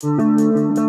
Música